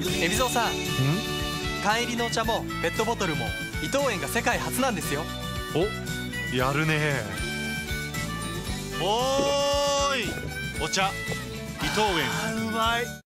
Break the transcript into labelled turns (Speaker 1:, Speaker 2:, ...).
Speaker 1: 海老蔵さん。缶入りのお茶もペットボトルも伊藤園が世界初なんですよ。
Speaker 2: おやるね。
Speaker 3: おーい。お茶伊藤園。
Speaker 1: うまい。